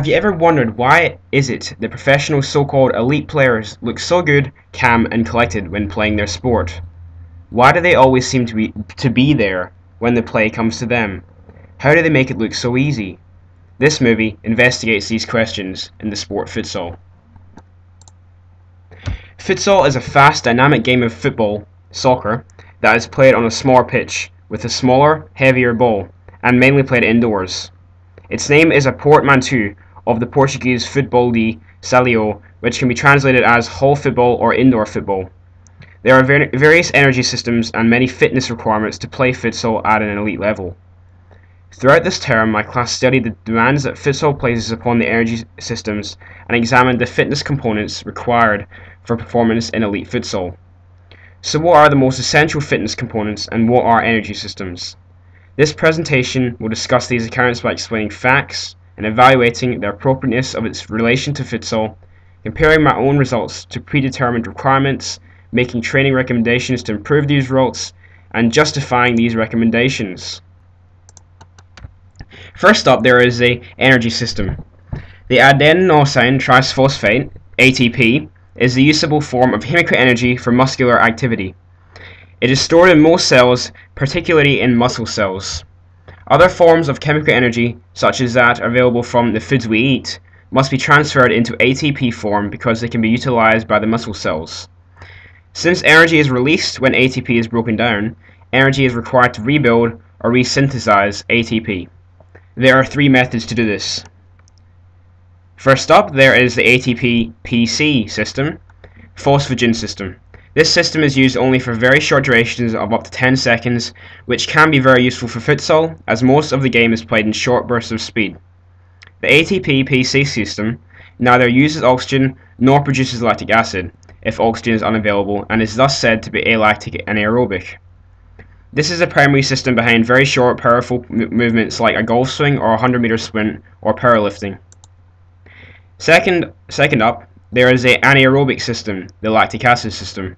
Have you ever wondered why is it that professional so-called elite players look so good, calm and collected when playing their sport? Why do they always seem to be to be there when the play comes to them? How do they make it look so easy? This movie investigates these questions in the sport futsal. Futsal is a fast, dynamic game of football, soccer, that is played on a smaller pitch, with a smaller, heavier ball, and mainly played indoors. Its name is a portmanteau of the Portuguese Futebol de Salão, which can be translated as hall football or indoor football. There are various energy systems and many fitness requirements to play futsal at an elite level. Throughout this term, my class studied the demands that futsal places upon the energy systems and examined the fitness components required for performance in elite futsal. So what are the most essential fitness components and what are energy systems? This presentation will discuss these accounts by explaining facts and evaluating the appropriateness of its relation to futsal, comparing my own results to predetermined requirements, making training recommendations to improve these results, and justifying these recommendations. First up, there is the energy system. The adenosine triphosphate, ATP, is the usable form of chemical energy for muscular activity. It is stored in most cells, particularly in muscle cells. Other forms of chemical energy, such as that available from the foods we eat, must be transferred into ATP form because they can be utilized by the muscle cells. Since energy is released when ATP is broken down, energy is required to rebuild or resynthesize ATP. There are three methods to do this. First up, there is the ATP-PC system, phosphagen system. This system is used only for very short durations of up to 10 seconds, which can be very useful for futsal, as most of the game is played in short bursts of speed. The ATP-PC system neither uses oxygen nor produces lactic acid, if oxygen is unavailable, and is thus said to be alactic anaerobic. This is a primary system behind very short, powerful movements like a golf swing or a 100 meter sprint or powerlifting. Second, second up, there is the anaerobic system, the lactic acid system.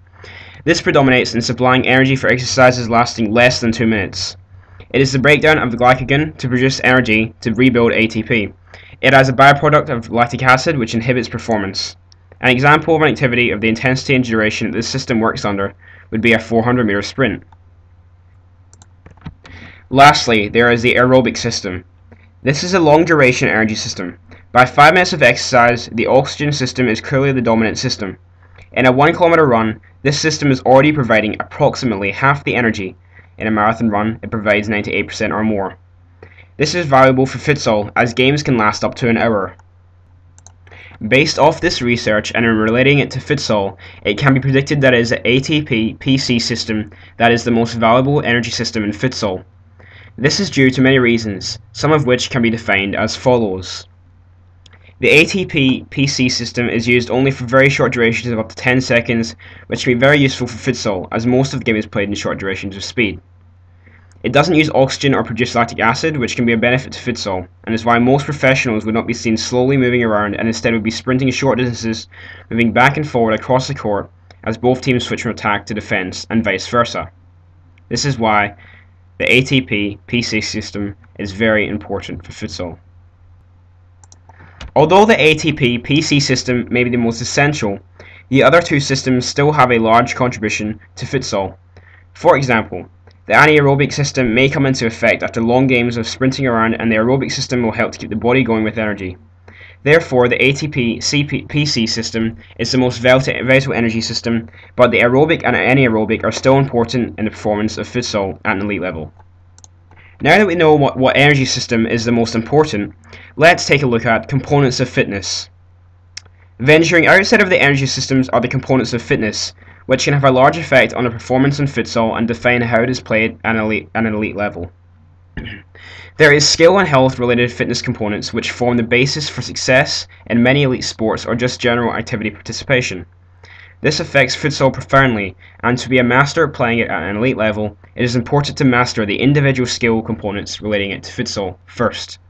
This predominates in supplying energy for exercises lasting less than 2 minutes. It is the breakdown of the glycogen to produce energy to rebuild ATP. It has a byproduct of lactic acid which inhibits performance. An example of an activity of the intensity and duration that this system works under would be a 400 meter sprint. Lastly, there is the aerobic system. This is a long duration energy system. By 5 minutes of exercise, the oxygen system is clearly the dominant system. In a 1 kilometer run, this system is already providing approximately half the energy. In a marathon run, it provides 98% or more. This is valuable for futsal, as games can last up to an hour. Based off this research and in relating it to futsal, it can be predicted that it is the ATP-PC system that is the most valuable energy system in futsal. This is due to many reasons, some of which can be defined as follows. The ATP PC system is used only for very short durations of up to 10 seconds, which can be very useful for futsal, as most of the game is played in short durations of speed. It doesn't use oxygen or produce lactic acid, which can be a benefit to futsal, and is why most professionals would not be seen slowly moving around and instead would be sprinting short distances, moving back and forward across the court as both teams switch from attack to defense, and vice versa. This is why the ATP PC system is very important for futsal. Although the ATP PC system may be the most essential, the other two systems still have a large contribution to futsal. For example, the anaerobic system may come into effect after long games of sprinting around and the aerobic system will help to keep the body going with energy. Therefore, the ATP CP, PC system is the most vital energy system, but the aerobic and anaerobic are still important in the performance of futsal at an elite level. Now that we know what, what energy system is the most important, let's take a look at components of fitness. Venturing outside of the energy systems are the components of fitness, which can have a large effect on the performance in futsal and define how it is played at an elite, at an elite level. there is skill and health related fitness components which form the basis for success in many elite sports or just general activity participation. This affects futsal profoundly, and to be a master at playing it at an elite level, it is important to master the individual skill components relating it to futsal first.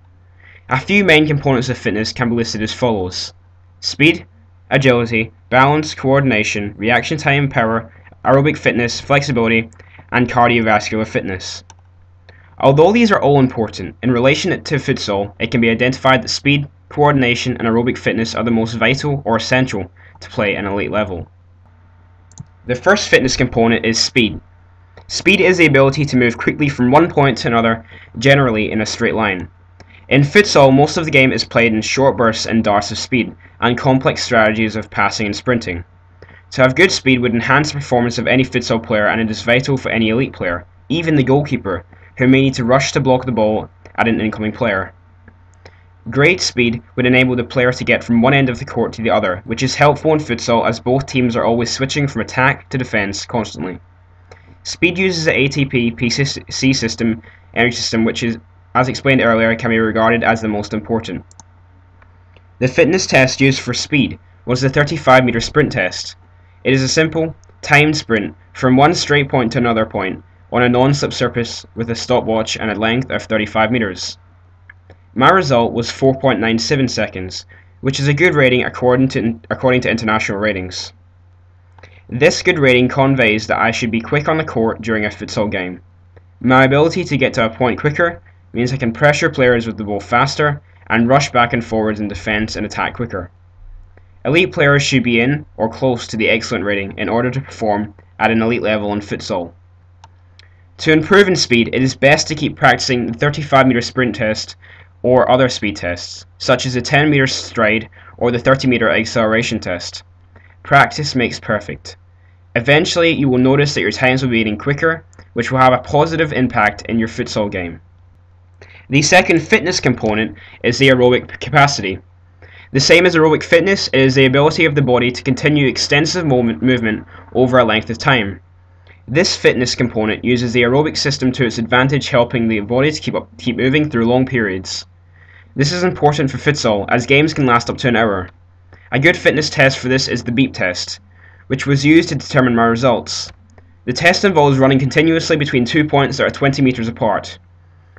A few main components of fitness can be listed as follows. Speed, agility, balance, coordination, reaction time power, aerobic fitness, flexibility, and cardiovascular fitness. Although these are all important, in relation to futsal, it can be identified that speed, coordination, and aerobic fitness are the most vital or essential to play at an elite level. The first fitness component is speed. Speed is the ability to move quickly from one point to another, generally in a straight line. In futsal, most of the game is played in short bursts and darts of speed, and complex strategies of passing and sprinting. To have good speed would enhance the performance of any futsal player and it is vital for any elite player, even the goalkeeper, who may need to rush to block the ball at an incoming player. Great speed would enable the player to get from one end of the court to the other, which is helpful in futsal as both teams are always switching from attack to defense constantly. Speed uses the ATP PC system, energy system, which is, as explained earlier, can be regarded as the most important. The fitness test used for speed was the 35 meter sprint test. It is a simple, timed sprint from one straight point to another point on a non-slip surface with a stopwatch and a length of 35 meters. My result was 4.97 seconds, which is a good rating according to, according to international ratings. This good rating conveys that I should be quick on the court during a futsal game. My ability to get to a point quicker means I can pressure players with the ball faster and rush back and forwards in defense and attack quicker. Elite players should be in or close to the excellent rating in order to perform at an elite level in futsal. To improve in speed, it is best to keep practicing the 35 meter sprint test or other speed tests, such as the 10 meter stride or the 30 meter acceleration test. Practice makes perfect. Eventually, you will notice that your times will be getting quicker, which will have a positive impact in your futsal game. The second fitness component is the aerobic capacity. The same as aerobic fitness, it is the ability of the body to continue extensive movement over a length of time. This fitness component uses the aerobic system to its advantage helping the body to keep, up, keep moving through long periods. This is important for futsal, as games can last up to an hour. A good fitness test for this is the beep test, which was used to determine my results. The test involves running continuously between two points that are 20 meters apart.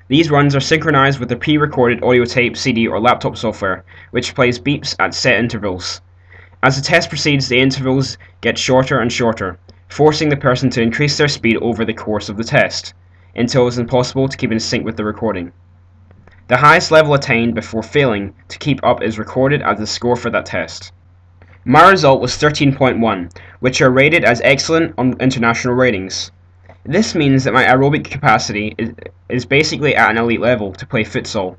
These runs are synchronized with a pre-recorded audio tape, CD, or laptop software, which plays beeps at set intervals. As the test proceeds, the intervals get shorter and shorter, forcing the person to increase their speed over the course of the test, until it is impossible to keep in sync with the recording. The highest level attained before failing to keep up is recorded as the score for that test. My result was 13.1, which are rated as excellent on international ratings. This means that my aerobic capacity is, is basically at an elite level to play futsal.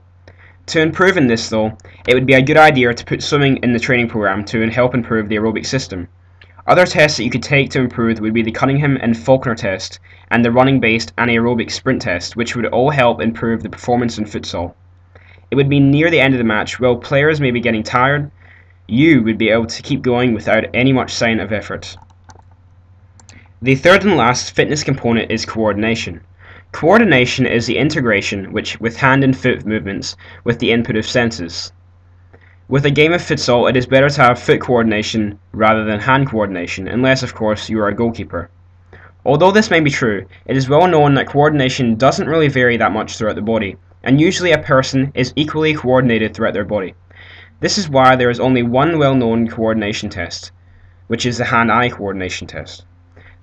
To improve in this though, it would be a good idea to put swimming in the training program to help improve the aerobic system. Other tests that you could take to improve would be the Cunningham and Faulkner test and the running based anaerobic sprint test, which would all help improve the performance in futsal. It would be near the end of the match, while players may be getting tired, you would be able to keep going without any much sign of effort. The third and last fitness component is coordination. Coordination is the integration which with hand and foot movements with the input of senses. With a game of futsal, it is better to have foot coordination rather than hand coordination, unless of course you are a goalkeeper. Although this may be true, it is well known that coordination doesn't really vary that much throughout the body, and usually a person is equally coordinated throughout their body. This is why there is only one well-known coordination test, which is the hand-eye coordination test.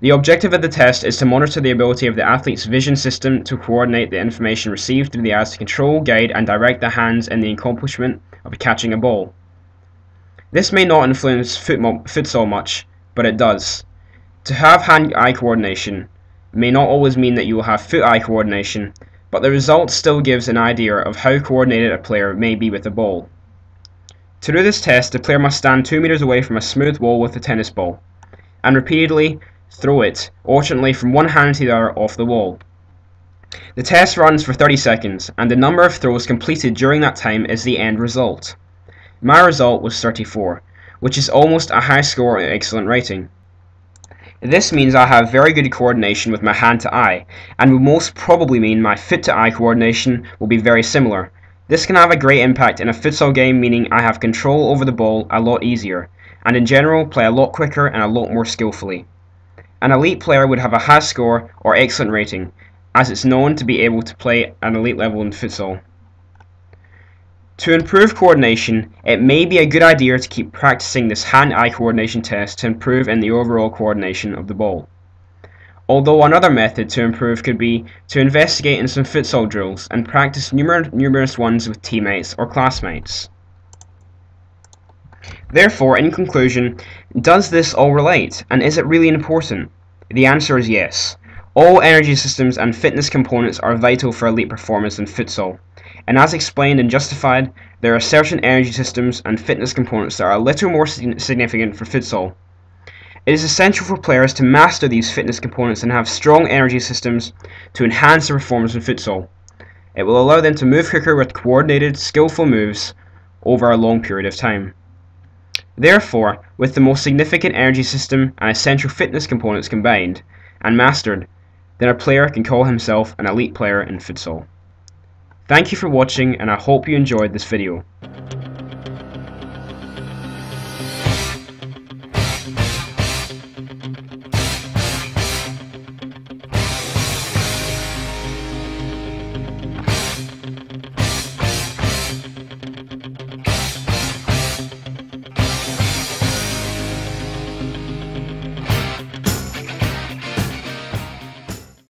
The objective of the test is to monitor the ability of the athlete's vision system to coordinate the information received through the eyes to control, guide, and direct the hands in the accomplishment of catching a ball. This may not influence futsal much, but it does. To have hand-eye coordination may not always mean that you will have foot-eye coordination, but the result still gives an idea of how coordinated a player may be with the ball. To do this test, the player must stand 2 meters away from a smooth wall with a tennis ball, and repeatedly throw it alternately from one hand to the other off the wall. The test runs for 30 seconds, and the number of throws completed during that time is the end result. My result was 34, which is almost a high score and excellent rating. This means I have very good coordination with my hand to eye, and will most probably mean my foot to eye coordination will be very similar. This can have a great impact in a futsal game meaning I have control over the ball a lot easier, and in general play a lot quicker and a lot more skillfully. An elite player would have a high score or excellent rating, as it's known to be able to play an elite level in futsal. To improve coordination, it may be a good idea to keep practicing this hand-eye coordination test to improve in the overall coordination of the ball. Although another method to improve could be to investigate in some futsal drills and practice numerous, numerous ones with teammates or classmates. Therefore, in conclusion, does this all relate, and is it really important? The answer is yes. All energy systems and fitness components are vital for elite performance in futsal, and as explained and justified, there are certain energy systems and fitness components that are a little more significant for futsal. It is essential for players to master these fitness components and have strong energy systems to enhance their performance in futsal. It will allow them to move quicker with coordinated, skillful moves over a long period of time. Therefore, with the most significant energy system and essential fitness components combined and mastered, then a player can call himself an elite player in futsal. Thank you for watching and I hope you enjoyed this video.